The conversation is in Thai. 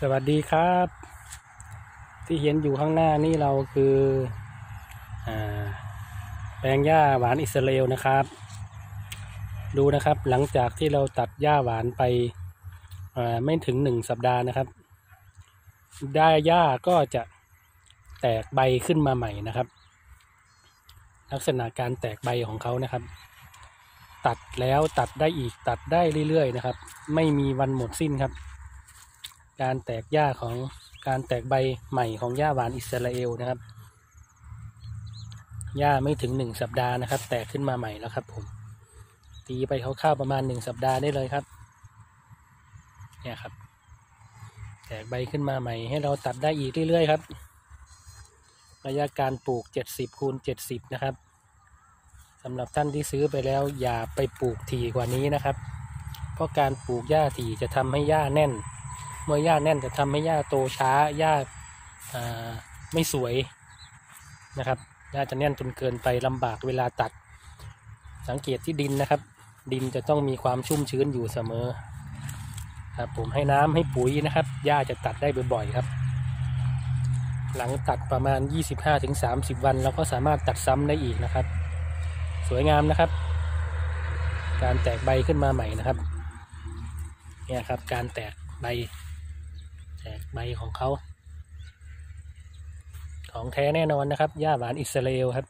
สวัสดีครับ ที่เห็นอยู่ข้างหน้านี่เราคืออแปลงหญ้าหวานอิสราเอลนะครับ ดูนะครับหลังจากที่เราตัดหญ้าหวานไปไม่ถึงหนึ่งสัปดาห์นะครับ ได้หญ้าก็จะแตกใบขึ้นมาใหม่นะครับ ลักษณะการแตกใบของเขานะครับ ตัดแล้วตัดได้อีกตัดได้เรื่อยๆนะครับ ไม่มีวันหมดสิ้นครับ การแตกหญ้าของการแตกใบใหม่ของหญ้าหวานอิสราเอลนะครับหญ้าไม่ถึงหนึ่งสัปดาห์นะครับ แตกขึ้นมาใหม่แล้วครับผมตีไปคร่าวๆประมาณหนึ่งสัปดาห์ได้เลยครับเนี่ยครับ แตกใบขึ้นมาใหม่ ให้เราตัดได้อีกเรื่อยๆครับระยะการปลูกเจ็ดสิบคูณเจ็ดสิบนะครับสำหรับท่านที่ซื้อไปแล้วอย่าไปปลูกถี่กว่านี้นะครับ เพราะการปลูกหญ้าถี่จะทำให้หญ้าแน่น เมื่อหญ้าแน่นจะทำให้หญ้าโตช้าหญ้าไม่สวยนะครับหญ้าจะแน่นจนเกินไปลำบากเวลาตัด สังเกตที่ดินนะครับ ดินจะต้องมีความชุ่มชื้นอยู่เสมอครับผมให้น้ำให้ปุ๋ยนะครับหญ้าจะตัดได้บ่อยๆครับ หลังตัดประมาณ 25-30 วันเราก็สามารถตัดซ้ำได้อีกนะครับ สวยงามนะครับ การแตกใบขึ้นมาใหม่นะครับเนี่ยครับการแตกใบ ใบของเขา ของแท้แน่นอนนะครับหญ้าหวานอิสราเอลครับ